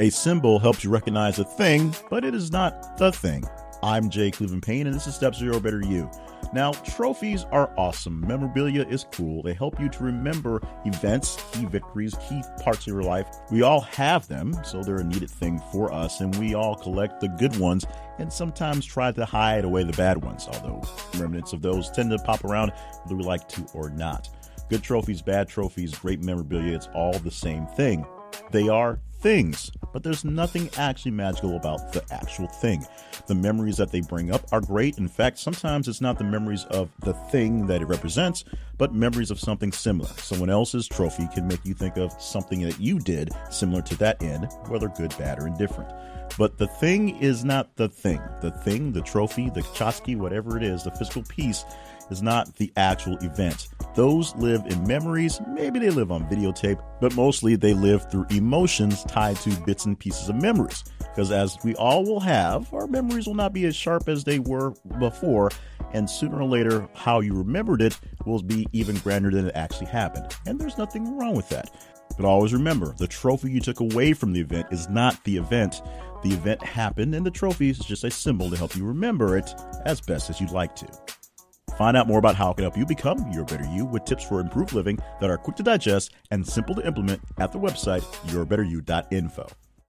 A symbol helps you recognize a thing, but it is not the thing. I'm J Cleveland Payne, and this is Steps to Your Better You. Now, trophies are awesome. Memorabilia is cool. They help you to remember events, key victories, key parts of your life. We all have them, so they're a needed thing for us, and we all collect the good ones and sometimes try to hide away the bad ones, although remnants of those tend to pop around whether we like to or not. Good trophies, bad trophies, great memorabilia, it's all the same thing. They are things, but there's nothing actually magical about the actual thing. The memories that they bring up are great. In fact, sometimes it's not the memories of the thing that it represents, but memories of something similar. Someone else's trophy can make you think of something that you did similar to that end, whether good, bad, or indifferent. But the thing is not the thing. The thing, the trophy, the tchotchke, whatever it is, the physical piece is not the actual event. Those live in memories, maybe they live on videotape, but mostly they live through emotions tied to bits and pieces of memories. Because as we all will have, our memories will not be as sharp as they were before, and sooner or later, how you remembered it will be even grander than it actually happened. And there's nothing wrong with that. But always remember, the trophy you took away from the event is not the event. The event happened, and the trophy is just a symbol to help you remember it as best as you'd like to. Find out more about how it can help you become your better you with tips for improved living that are quick to digest and simple to implement at the website yourbetteryou.info.